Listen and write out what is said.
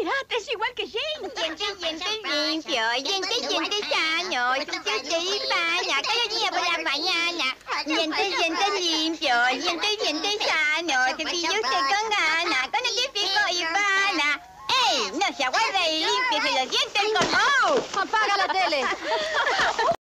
Mirad, es igual que Jane. Dientes, dientes limpios, dientes, dientes sanos, dientes y baña, cada día por la mañana. Dientes, dientes limpios, dientes, dientes sanos, cepillo usted con ganas, con dentífico y pana. ¡Ey! No se aguarde y límpiese los dientes con... ¡Oh! Apaga la tele.